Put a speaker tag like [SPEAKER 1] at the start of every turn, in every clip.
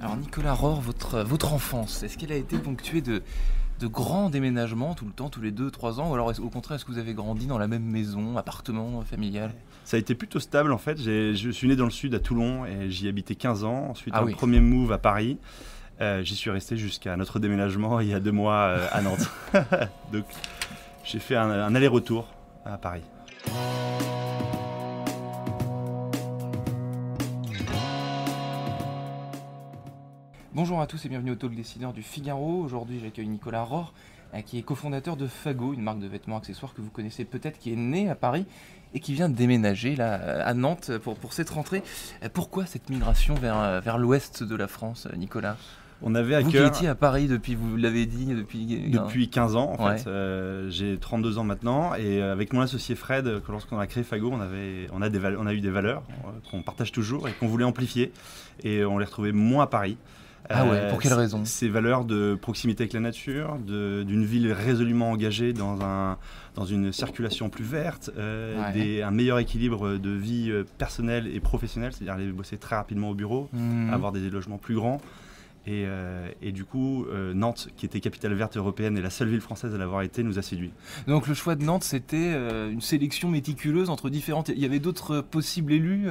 [SPEAKER 1] Alors Nicolas Rohr, votre, votre enfance, est-ce qu'elle a été ponctuée de, de grands déménagements tout le temps, tous les 2-3 ans Ou alors au contraire, est-ce que vous avez grandi dans la même maison, appartement, familial?
[SPEAKER 2] Ça a été plutôt stable en fait. Je suis né dans le sud à Toulon et j'y habitais 15 ans. Ensuite,
[SPEAKER 1] Ah
[SPEAKER 2] un
[SPEAKER 1] oui.
[SPEAKER 2] premier move à Paris. Euh, J'y suis resté jusqu'à notre déménagement il y a deux mois euh, à Nantes. Donc j'ai fait un, un aller-retour à Paris.
[SPEAKER 1] Bonjour à tous et bienvenue au Talk Décideur du Figaro. Aujourd'hui, j'accueille Nicolas Rohr, euh, qui est cofondateur de Fago, une marque de vêtements accessoires que vous connaissez peut-être, qui est née à Paris et qui vient de déménager là, euh, à Nantes pour, pour cette rentrée. Euh, Pourquoi cette migration vers, vers l'ouest de la France, Nicolas?
[SPEAKER 2] On avait à
[SPEAKER 1] Vous qui
[SPEAKER 2] cœur
[SPEAKER 1] étiez à Paris depuis, vous l'avez dit, depuis...
[SPEAKER 2] depuis 15 ans en
[SPEAKER 1] Ouais.
[SPEAKER 2] fait. Euh, j'ai 32 ans maintenant et avec mon associé Fred, lorsqu'on a créé Fago, on, avait, on, a, des on a eu des valeurs qu'on partage toujours et qu'on voulait amplifier et on les retrouvait moins à Paris.
[SPEAKER 1] Ah ouais, pour quelle raison
[SPEAKER 2] Ces valeurs de proximité avec la nature, d'une ville résolument engagée dans, un, dans une circulation plus verte, euh,
[SPEAKER 1] Ouais.
[SPEAKER 2] des- un meilleur équilibre de vie euh, personnelle et professionnelle, c'est-à-dire aller bosser très rapidement au bureau,
[SPEAKER 1] Mhm.
[SPEAKER 2] avoir des logements plus grands. Et, euh, et du coup, euh, Nantes, qui était capitale verte européenne et la seule ville française à l'avoir été, nous a séduit.
[SPEAKER 1] Donc le choix de Nantes, c'était euh, une sélection méticuleuse entre différentes... Il y avait d'autres possibles élus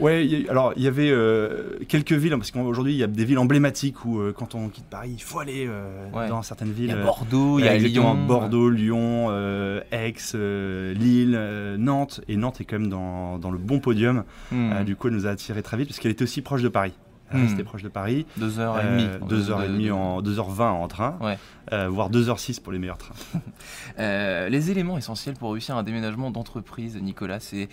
[SPEAKER 2] il a- alors il y avait quelques villes, hein, parce qu'aujourd'hui il y a des villes emblématiques où quand on quitte Paris, il faut aller
[SPEAKER 1] Ouais.
[SPEAKER 2] dans certaines
[SPEAKER 1] Il
[SPEAKER 2] villes.
[SPEAKER 1] y a Bordeaux, il y a Lyon.
[SPEAKER 2] Bordeaux, Lyon, Aix, Lille, Nantes. Et Nantes est quand même dans, dans le bon podium.
[SPEAKER 1] Hmm.
[SPEAKER 2] Du coup, elle nous a attiré très vite parce qu'elle était aussi proche de Paris. Elle
[SPEAKER 1] Hmm.
[SPEAKER 2] restait proche de Paris.
[SPEAKER 1] Deux heures et
[SPEAKER 2] Euh, en 2h20 en train,
[SPEAKER 1] Ouais.
[SPEAKER 2] euh, voire 2h06 pour les meilleurs trains.
[SPEAKER 1] Euh, les éléments essentiels pour réussir un déménagement d'entreprise, Nicolas, c'est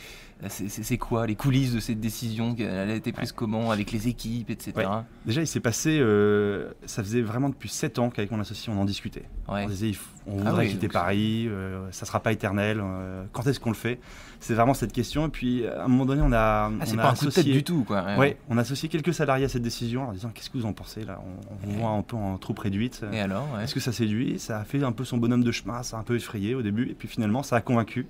[SPEAKER 1] c'est- quoi Les coulisses de cette décision Elle a été prise comment Avec les équipes, etc.
[SPEAKER 2] Ouais. Déjà, il s'est passé, euh, ça faisait vraiment depuis 7 ans qu'avec mon associé, on en discutait.
[SPEAKER 1] Ouais.
[SPEAKER 2] On disait, on
[SPEAKER 1] Ah
[SPEAKER 2] voudrait
[SPEAKER 1] oui,
[SPEAKER 2] quitter
[SPEAKER 1] donc
[SPEAKER 2] Paris, ça sera pas éternel. quand est-ce qu'on le fait? C'est vraiment cette question. Et puis, à un moment donné, on a,
[SPEAKER 1] Ah, c'est pas un coup de tête du tout, quoi.
[SPEAKER 2] Ouais, on a associé quelques salariés à cette décision en disant qu'est-ce que vous en pensez là? On, on vous voit un peu en troupe réduite.
[SPEAKER 1] Et alors ouais.
[SPEAKER 2] Est-ce que ça séduit? Ça a fait un peu son bonhomme de chemin, ça a un peu effrayé au début, et puis finalement ça a convaincu.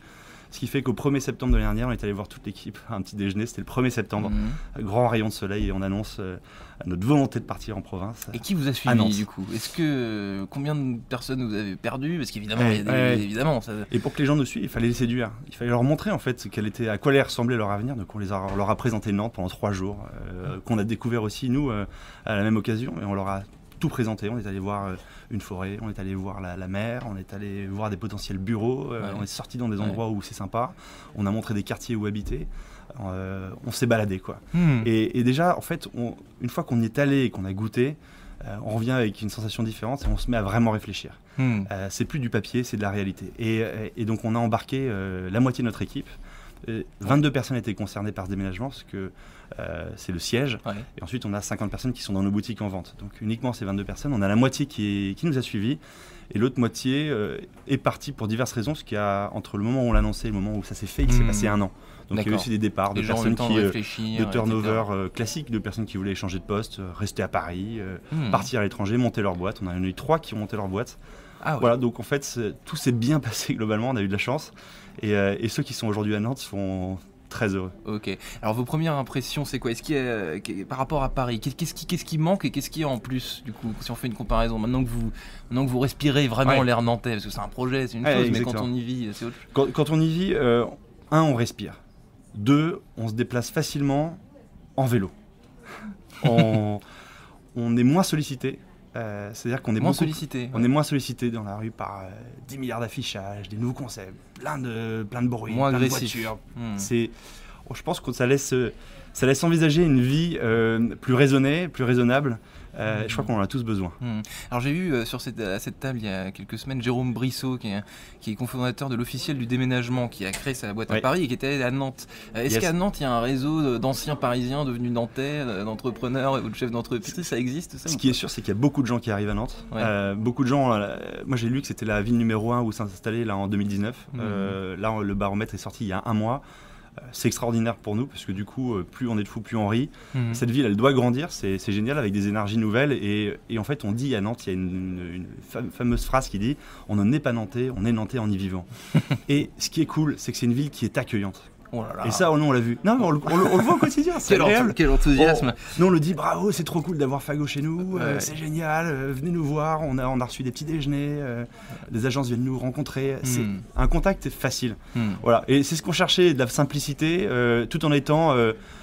[SPEAKER 2] Ce qui fait qu'au 1er septembre de l'année dernière, on est allé voir toute l'équipe à un petit déjeuner, c'était le 1er septembre,
[SPEAKER 1] Mhm.
[SPEAKER 2] grand rayon de soleil, et on annonce euh, notre volonté de partir en province.
[SPEAKER 1] Et qui vous a suivi du coup? Est-ce que combien de personnes vous avez perdu Parce qu'évidemment,
[SPEAKER 2] Ouais, ouais,
[SPEAKER 1] évidemment, ça-
[SPEAKER 2] Et pour que les gens nous suivent, il fallait les séduire. Il fallait leur montrer en fait quel était, à quoi allait ressembler leur avenir. Donc on les a, leur a présenté Nantes pendant trois jours, euh, qu'on a découvert aussi nous euh, à la même occasion. Et on leur a tout présenté. On est allé voir euh, une forêt, on est allé voir la, la mer, on est allé voir des potentiels bureaux. euh,
[SPEAKER 1] Ouais.
[SPEAKER 2] On est sorti dans des
[SPEAKER 1] Ouais.
[SPEAKER 2] endroits où c'est sympa. On a montré des quartiers où habiter. Euh, on s'est baladé quoi.
[SPEAKER 1] Hmm.
[SPEAKER 2] Et, et déjà, en fait, on- une fois qu'on y est allé et qu'on a goûté, euh, on revient avec une sensation différente et on se met à vraiment réfléchir.
[SPEAKER 1] Hmm.
[SPEAKER 2] Euh, c'est plus du papier, c'est de la réalité. Et, et donc on a embarqué la moitié de notre équipe. Euh, 22 personnes étaient concernées par ce déménagement parce que euh, c'est le siège.
[SPEAKER 1] Ouais.
[SPEAKER 2] Et ensuite on a 50 personnes qui sont dans nos boutiques en vente. Donc uniquement ces 22 personnes, on a la moitié qui, est- qui nous a suivis. Et l'autre moitié euh, est partie pour diverses raisons, parce qu'il y a entre le moment où on l'a annoncé et le moment où ça s'est fait, il s'est
[SPEAKER 1] Hmm.
[SPEAKER 2] passé un an. Donc il y a eu aussi des départs de personnes qui,
[SPEAKER 1] de
[SPEAKER 2] euh,
[SPEAKER 1] réfléchir.
[SPEAKER 2] de turnover euh, classique, de personnes qui voulaient changer de poste, rester à Paris,
[SPEAKER 1] Hmm.
[SPEAKER 2] partir à l'étranger, monter leur boîte. On en a eu trois qui ont monté leur boîte.
[SPEAKER 1] Ah ouais.
[SPEAKER 2] Voilà, donc en fait, tout s'est bien passé globalement, on a eu de la chance. Et, et ceux qui sont aujourd'hui à Nantes sont très heureux.
[SPEAKER 1] Ok. Alors vos premières impressions, c'est quoi? Est-ce qu'il y a, par rapport à Paris, qu'est- qu'est-ce qui, qu'est-ce qui manque et qu'est-ce qui est en plus du coup? Si on fait une comparaison, maintenant que vous, maintenant que vous respirez vraiment
[SPEAKER 2] Ouais.
[SPEAKER 1] l'air nantais, parce que c'est un projet, c'est une
[SPEAKER 2] Ouais,
[SPEAKER 1] chose, mais quand
[SPEAKER 2] exactement.
[SPEAKER 1] on y vit, c'est autre chose.
[SPEAKER 2] Quand, quand on y vit, euh, un, on respire. Deux, on se déplace facilement en vélo. on, on est moins sollicité. Euh, C'est-à-dire qu'on est
[SPEAKER 1] Moins
[SPEAKER 2] beaucoup-
[SPEAKER 1] sollicité.
[SPEAKER 2] On est moins sollicité dans la rue par euh, 10 milliards d'affichages, des nouveaux concepts, plein de, plein de bruit,
[SPEAKER 1] Moins
[SPEAKER 2] plein de voitures,
[SPEAKER 1] Hmm.
[SPEAKER 2] C'est, je pense que ça laisse, ça laisse envisager une vie euh, plus raisonnée, plus raisonnable. Euh, Je crois qu'on en a tous besoin.
[SPEAKER 1] Hmm. Alors j'ai eu euh, sur cette, à cette table il y a quelques semaines Jérôme Brissot qui est, qui est cofondateur de l'officiel du déménagement qui a créé sa boîte à. Paris et qui était à Nantes. Euh, Est-ce
[SPEAKER 2] Yes.
[SPEAKER 1] qu'à Nantes il y a un réseau d'anciens parisiens devenus nantais, d'entrepreneurs ou de chefs d'entreprise? Ça existe ça
[SPEAKER 2] Ce qui est sûr, c'est qu'il y a beaucoup de gens qui arrivent à Nantes.
[SPEAKER 1] Ouais.
[SPEAKER 2] Beaucoup de gens. moi, j'ai lu que c'était la ville numéro 1 où s'installer là en 2019.
[SPEAKER 1] Mhm.
[SPEAKER 2] Euh, là, le baromètre est sorti il y a un mois. C'est extraordinaire pour nous parce que du coup, euh, plus on est de fous, plus on rit.
[SPEAKER 1] Hmm.
[SPEAKER 2] Cette ville, elle doit grandir, c'est génial avec des énergies nouvelles. Et, et en fait, on dit à Nantes, il y a une, une- une fam- fameuse phrase qui dit On ne n'est pas nantais, on est nantais en y vivant. et ce qui est cool, c'est que c'est une ville qui est accueillante.
[SPEAKER 1] Oh là là.
[SPEAKER 2] Et ça, nous, on l'a vu. Non, mais on, le- on le- on le voit au quotidien, c'est
[SPEAKER 1] quel,
[SPEAKER 2] agréable.
[SPEAKER 1] quel enthousiasme.
[SPEAKER 2] Nous, on le dit, bravo, c'est trop cool d'avoir Fago chez nous, euh, c'est génial, euh, venez nous voir, on a, on a reçu des petits déjeuners, euh, des agences viennent nous rencontrer. C'est
[SPEAKER 1] Hmm.
[SPEAKER 2] un contact facile.
[SPEAKER 1] Hmm.
[SPEAKER 2] Voilà, et c'est ce qu'on cherchait, de la simplicité, euh, tout en étant,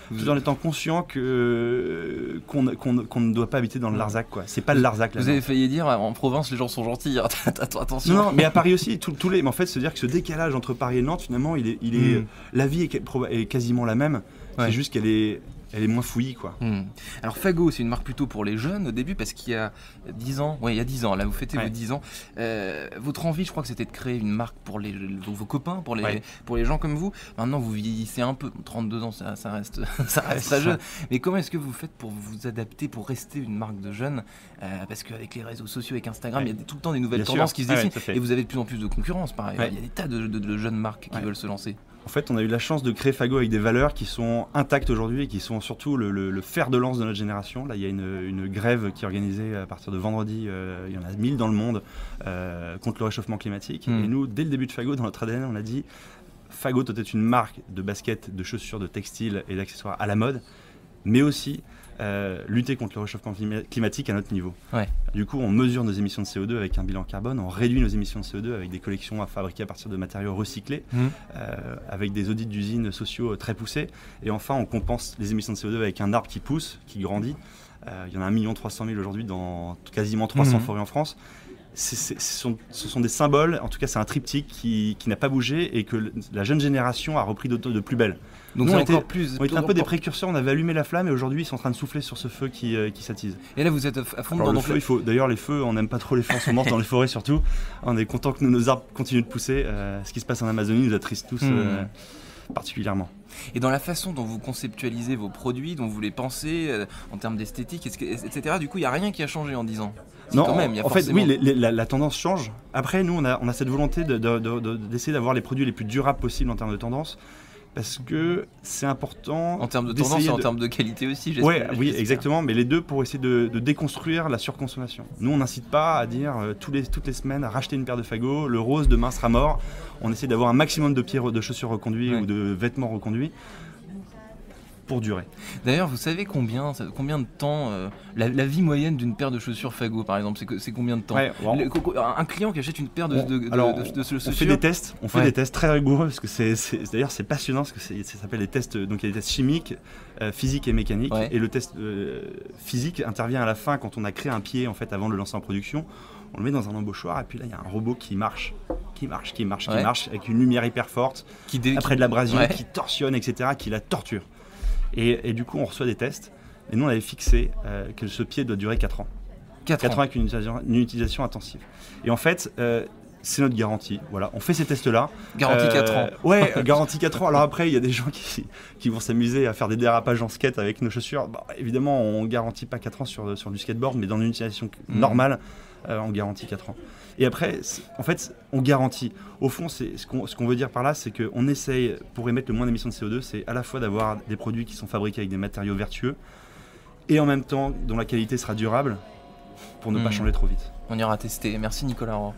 [SPEAKER 2] tout en étant conscient que euh, qu'on ne doit pas habiter dans le. Larzac, quoi. C'est pas le Larzac là.
[SPEAKER 1] Vous avez failli dire en province les gens sont gentils. Attends, attention.
[SPEAKER 2] Non, mais à Paris aussi, tous les. Mais en fait, se dire que ce décalage entre Paris et Nantes, finalement, il est, il est,
[SPEAKER 1] Hmm.
[SPEAKER 2] la vie est, quasiment la même.
[SPEAKER 1] Ouais.
[SPEAKER 2] C'est juste qu'elle est, elle est moins fouillie, quoi.
[SPEAKER 1] Hmm. Alors Fago, c'est une marque plutôt pour les jeunes au début parce qu'il y a 10 ans, ouais, il y a 10 ans, là vous fêtez
[SPEAKER 2] Ouais.
[SPEAKER 1] vos 10 ans. Euh, votre envie, je crois que c'était de créer une marque pour les, vos, vos copains, pour les,
[SPEAKER 2] Ouais.
[SPEAKER 1] pour les gens comme vous. Maintenant vous vieillissez un peu, 32 ans ça, ça reste, ça reste
[SPEAKER 2] ça.
[SPEAKER 1] jeune. Mais comment est-ce que vous faites pour vous adapter, pour rester une marque de jeunes? Euh, Parce qu'avec les réseaux sociaux, avec Instagram,
[SPEAKER 2] Ouais.
[SPEAKER 1] il y a tout le temps des nouvelles
[SPEAKER 2] Bien sûr.
[SPEAKER 1] tendances qui se
[SPEAKER 2] ouais,
[SPEAKER 1] dessinent et vous avez de plus en plus de concurrence pareil.
[SPEAKER 2] Ouais.
[SPEAKER 1] Il y a des tas de, de- de jeunes marques qui
[SPEAKER 2] Ouais.
[SPEAKER 1] veulent se lancer.
[SPEAKER 2] En fait, on a eu la chance de créer Fago avec des valeurs qui sont intactes aujourd'hui et qui sont surtout le, le- le fer de lance de notre génération. Là, il y a une, une grève qui est organisée à partir de vendredi. euh, il y en a 1000 dans le monde euh, contre le réchauffement climatique.
[SPEAKER 1] Mm.
[SPEAKER 2] Et nous, dès le début de Fago, dans notre ADN, on a dit Fago doit être une marque de baskets, de chaussures, de textiles et d'accessoires à la mode, mais aussi euh, lutter contre le réchauffement clima- climatique à notre niveau.
[SPEAKER 1] Ouais.
[SPEAKER 2] Du coup, on mesure nos émissions de CO2 avec un bilan carbone, on réduit nos émissions de CO2 avec des collections à fabriquer à partir de matériaux recyclés euh, avec des audits d'usines sociaux euh, très poussés. Et enfin, on compense les émissions de CO2 avec un arbre qui pousse, qui grandit. Euh, il y en a 1 300 000 aujourd'hui dans quasiment 300
[SPEAKER 1] Mhm.
[SPEAKER 2] forêts en France. Ce, sont, ce sont des symboles, en tout cas c'est un triptyque qui, qui n'a pas bougé et que la jeune génération a repris de, de plus belle.
[SPEAKER 1] Donc
[SPEAKER 2] Nous, on était-
[SPEAKER 1] plus.
[SPEAKER 2] On était un peu des précurseurs, on avait allumé la flamme et aujourd'hui ils sont en train de souffler sur ce feu qui, euh, qui s'attise.
[SPEAKER 1] Et là vous êtes à fond
[SPEAKER 2] Alors
[SPEAKER 1] dans
[SPEAKER 2] le feu, il faut d'ailleurs les feux, on n'aime pas trop les feux en moment dans les forêts surtout. On est content que nos arbres continuent de pousser. Euh, ce qui se passe en Amazonie nous attriste tous
[SPEAKER 1] Hmm.
[SPEAKER 2] Particulièrement.
[SPEAKER 1] Et dans la façon dont vous conceptualisez vos produits, dont vous les pensez, euh, en termes d'esthétique, etc., du coup, il n'y a rien qui a changé en 10 ans?
[SPEAKER 2] Non,
[SPEAKER 1] quand même, y a
[SPEAKER 2] en fait, oui, les- les- la, la tendance change. Après, nous, on a, on a cette volonté de- de- de- de- d'essayer d'avoir les produits les plus durables possibles en termes de tendance, parce que c'est important.
[SPEAKER 1] En termes de tendance et en termes de qualité aussi, j'espère.
[SPEAKER 2] Ouais, oui, exactement, mais les deux pour essayer de, de déconstruire la surconsommation. Nous, on n'incite pas à dire euh, tous les, toutes les semaines à racheter une paire de fagots, le rose demain sera mort. On essaie d'avoir un maximum de pieds, de chaussures reconduits
[SPEAKER 1] Ouais.
[SPEAKER 2] ou de vêtements reconduits pour durer.
[SPEAKER 1] D'ailleurs, vous savez combien, combien de temps, euh, la, la vie moyenne d'une paire de chaussures Fago, par exemple, c'est combien de temps
[SPEAKER 2] Ouais.
[SPEAKER 1] Le- Un client qui achète une paire de, de, de-
[SPEAKER 2] alors, On
[SPEAKER 1] chaussures.
[SPEAKER 2] fait des tests, on fait
[SPEAKER 1] Ouais.
[SPEAKER 2] des tests très rigoureux parce que c'est, d'ailleurs c'est passionnant parce que ça s'appelle des tests. Donc il y a des tests chimiques, euh, physiques et mécaniques.
[SPEAKER 1] Ouais.
[SPEAKER 2] Et le test euh, physique intervient à la fin quand on a créé un pied en fait avant de le lancer en production. On le met dans un embauchoir et puis là il y a un robot qui marche, qui marche, qui marche, qui marche avec une lumière hyper forte,
[SPEAKER 1] qui dé-
[SPEAKER 2] après de l'abrasion, qui torsionne, etc., qui la torture. Et, et du coup on reçoit des tests. Et nous on avait fixé euh, que ce pied doit durer 4 ans.
[SPEAKER 1] 4
[SPEAKER 2] 4 ans
[SPEAKER 1] ans.
[SPEAKER 2] avec une utilisation, une utilisation intensive. Et en fait, euh, c'est notre garantie. Voilà, on fait ces tests-là.
[SPEAKER 1] Garantie
[SPEAKER 2] Euh,
[SPEAKER 1] 4 ans.
[SPEAKER 2] Ouais, garantie 4 ans. Alors après, il y a des gens qui, qui vont s'amuser à faire des dérapages en skate avec nos chaussures. Bon, évidemment, on garantit pas 4 ans sur, sur du skateboard, mais dans une utilisation
[SPEAKER 1] Mhm.
[SPEAKER 2] normale, euh, on garantit 4 ans. Et après, en fait, on garantit. Au fond, c'est ce qu'on ce qu'on veut dire par là, c'est qu'on essaye, pour émettre le moins d'émissions de CO2, c'est à la fois d'avoir des produits qui sont fabriqués avec des matériaux vertueux et en même temps dont la qualité sera durable pour ne pas
[SPEAKER 1] Mhm.
[SPEAKER 2] changer trop vite.
[SPEAKER 1] On ira tester. Merci Nicolas Roy.